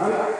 All right.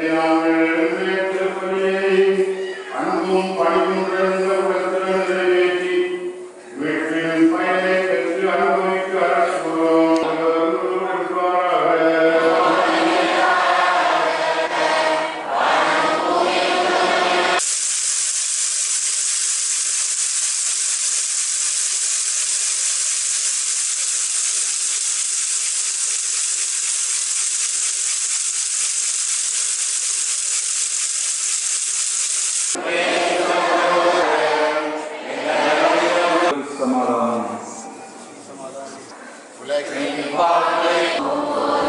அறியாமல் அன்பும் பணி Samadhan. Samadhan. Blessing Father.